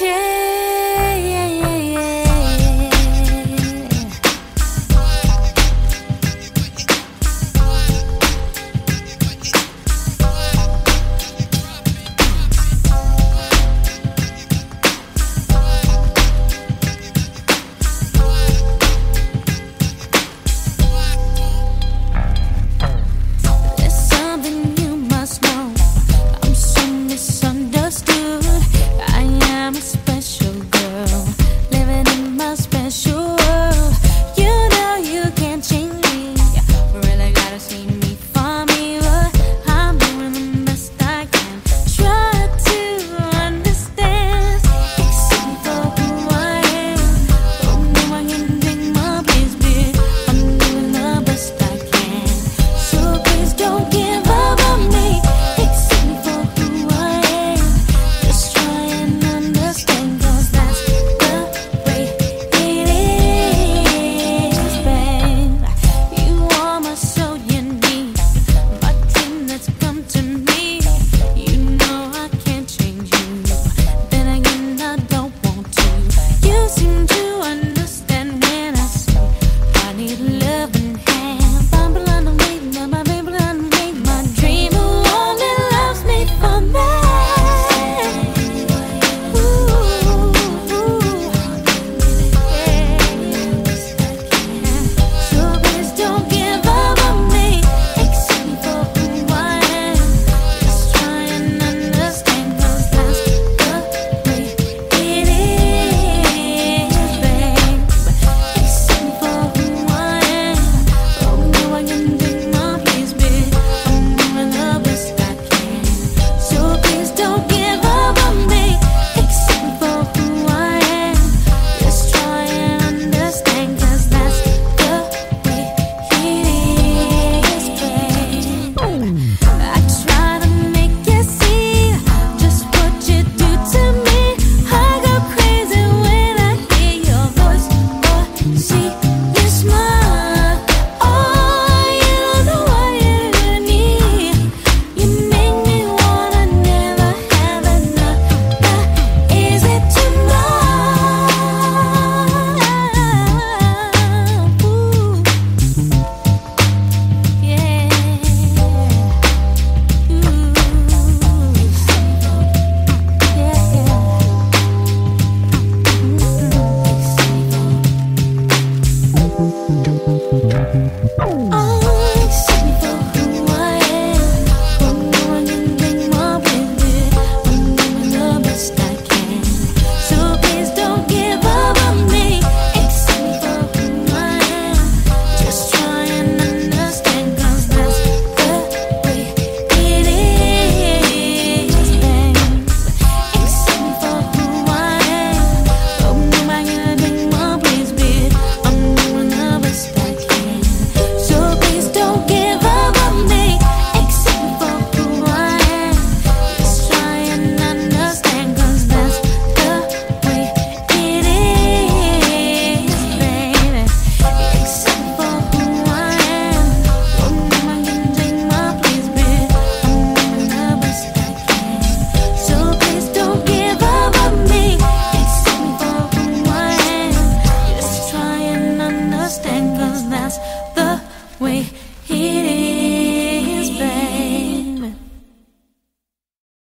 care.